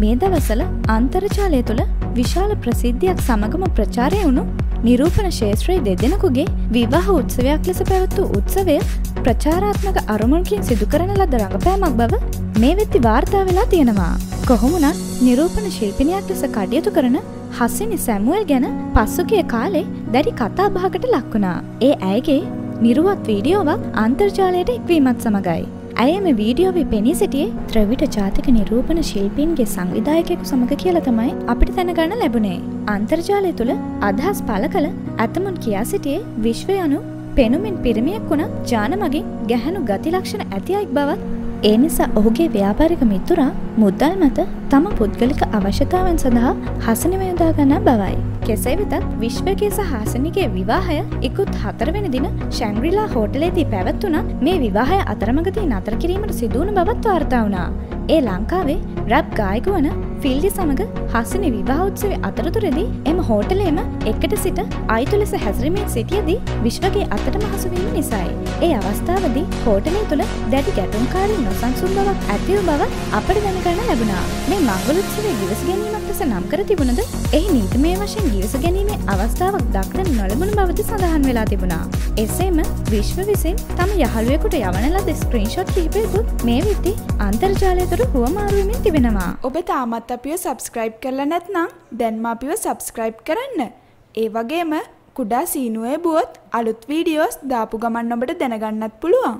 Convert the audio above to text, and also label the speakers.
Speaker 1: මේ දවසල අන්තර්ජාලය තුළ විශාල ප්‍රසිද්ධියක් සමගම ප්‍රචාරය වුණු නිරූපණ ශේත්‍රයේ දෙදෙනෙකුගේ විවාහ උත්සවයක් ලෙස පැවත්තු උත්සවය ප්‍රචාරාත්මක අරමුණකින් සිදු කරන ලද රඟපෑමක් බව මේ වෙත්ති වාර්තා වෙලා තියෙනවා. කොහොමුණත් නිරූපණ ශිල්පිනියක් ලෙස කටයුතු කරන හස්සිනි සැමුවල් ගැන පස්සුගිය කාලේ දැඩි කතා බහකට ලක්වුණා. ඒ ඇයගේ නිරුවත් වීඩියෝවක් අන්තර්ජාලයට එක්වීමත් සමගයි. ඇය මේ වීඩියෝවේ පෙනී සිටියේ ත්‍රවිට ජාතික නිරූපණ ශිල්පීන්ගේ සංවිධායකයෙකු සමග කියලා තමයි අපිට දැනගන්න ලැබුණේ. අන්තර්ජාලය තුළ අදහස් පළ කළ ඇතමුන් කියා සිටියේ විශ්වය අනු පෙනුමින් පිරිමියෙක් වුණ ජාන මගින් ගැහැණු ගති ලක්ෂණ ඇති අයෙක් බවත් ඒ නිසා ඔහුගේ ව්‍යාපාරික මිතුරා මුද්දල් මත තම පුද්ගලික අවශ්‍යතාවන් සඳහා හසනිව යොදා ගන්නා බවයි. කෙසේ වෙතත් විශ්වකයේ සහ හාසනිගේ විවාහය ඉකුත් හතරවෙනි දින ශැංග්‍රිලා හෝටලේදී පැවැත්වුණා මේ විවාහය අතරමඟදී නතර කිරීමට සිදුවුණු බවත් වාර්තා වුණා. ඒ ලංකාවේ රැප් ගායක වන ෆිල්ඩි සමඟ හස්සනි විවාහ උත්සවේ අතරතුරදී එම හෝටලේම එකට සිට අයිතු ලෙස හැසිරීමෙන් සිටියදී විශ්වගේ අතට මහසුවීම නිසායි. ඒ අවස්ථාවදී හෝටලේ තුළ දැඩි ගැටුම්කාරී නොසන්සුන් බවක් ඇතිව බව අපට දැනගන්න ලැබුණා. මේ මංගල උත්සවේ ගිවිස ගැනීමක් ලෙස නම් කර තිබුණද එහි නීතිමය වශයෙන් ගිවිස ගැනීමේ අවස්ථාවක් දක්න නොලබුණු බවද සඳහන් වෙලා තිබුණා. එසේම විශ්ව විසින් තම යහළුවෙකුට යවන ලද ස්ක්‍රීන්ෂොට් කිහිපයකුත් මේ විත්ති අන්තර්ජාලය තුර හුවමාරුවමින් තිබෙනවා.
Speaker 2: ඔබ තාමත් අපිව සබස්ක්‍රයිබ් කරලා නැත්නම් දැන්ම අපිව සබස්ක්‍රයිබ් කරන්න. ඒ වගේම කුඩා සීනුවේ බුවොත් අලුත් වීඩියෝස් දාපු ගමන් ඔබට දැනගන්නත් පුළුවන්.